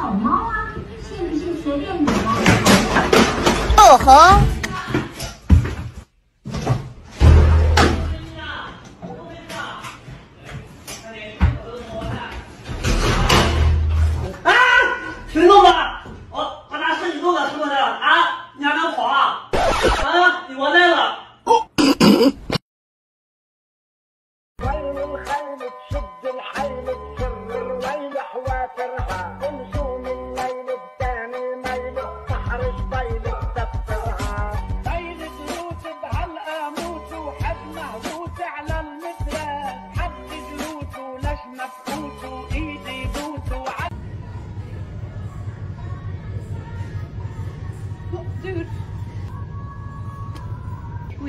好猫啊，信不信随便你哦。哦吼！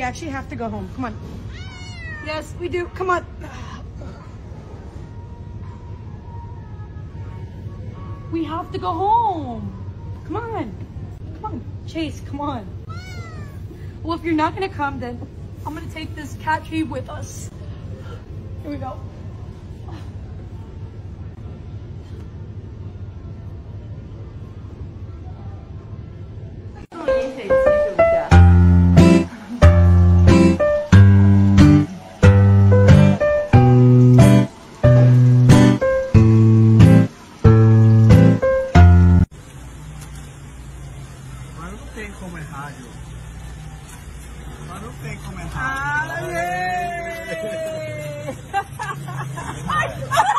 We actually have to go home. Come on. Yes, we do. Come on. We have to go home. Come on. Come on. Chase, come on. Well, if you're not going to come, then I'm going to take this cat tree with us. Here we go. Oh, my God.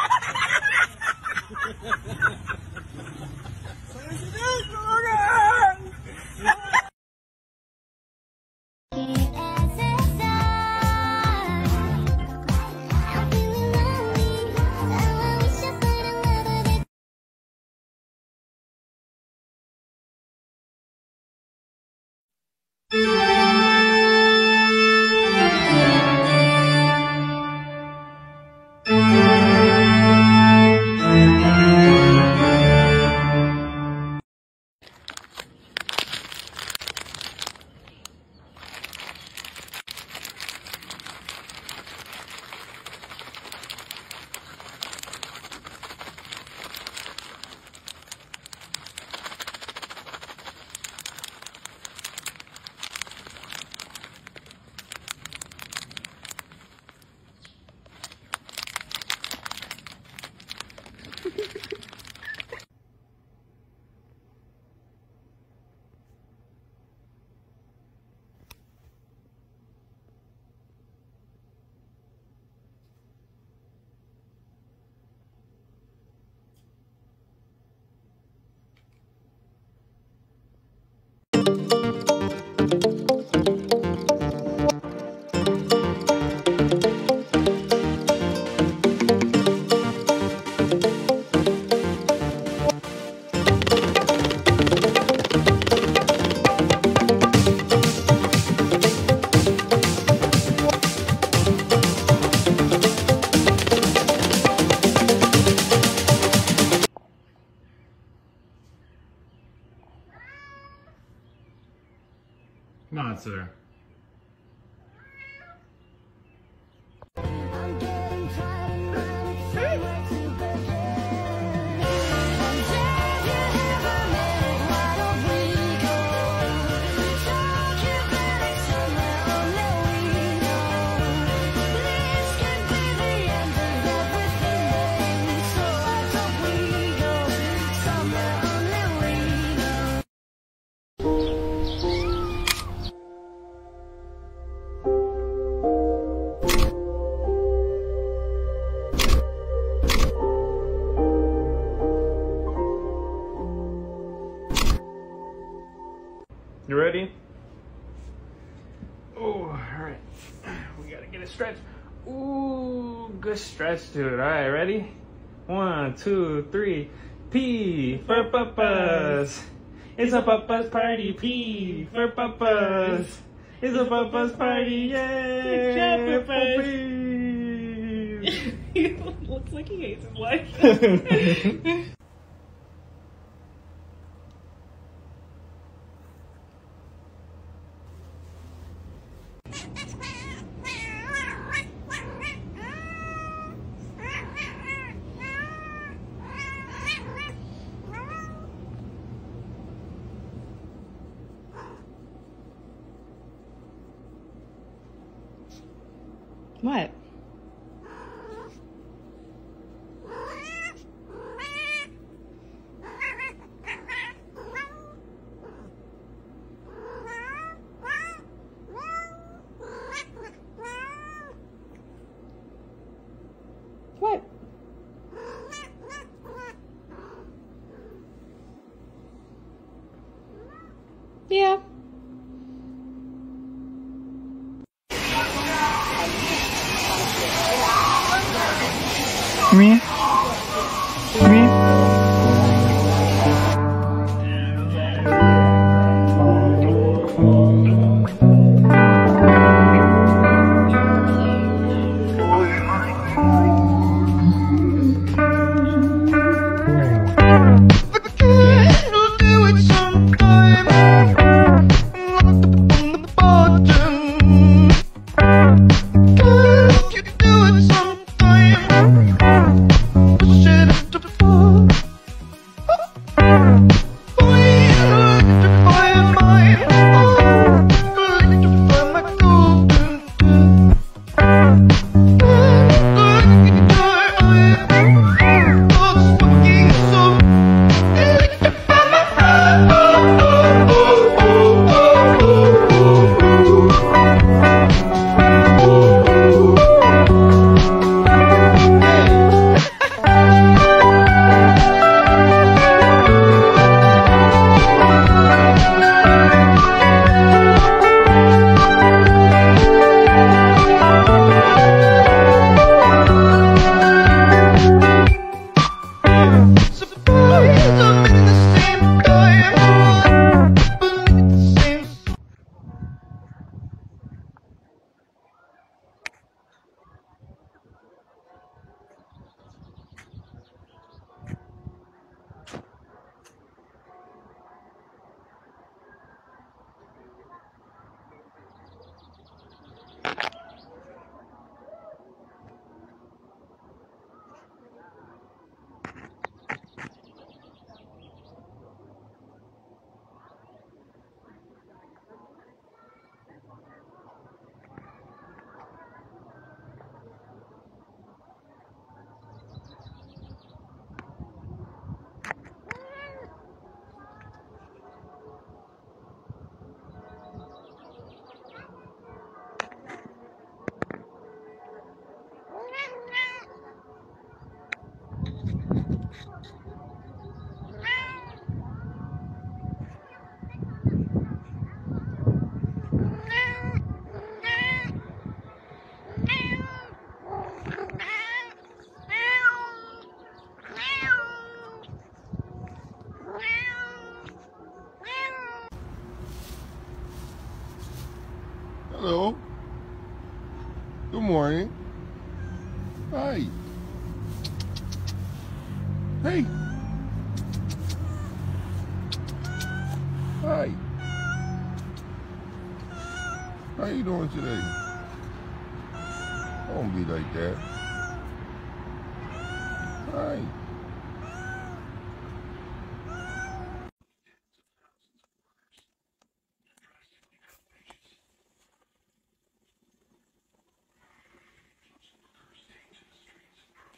Not You ready? Oh, alright. We gotta get a stretch. Ooh, good stretch, dude. Alright, ready? One, two, three. P for papas. It's a papa's party. P for papas. It's a papa's party. Yay! Good job, Papas. He looks like he hates his life. What? Me? Morning. Hi. Hey. Hi. How you doing today? Don't be like that. Hi.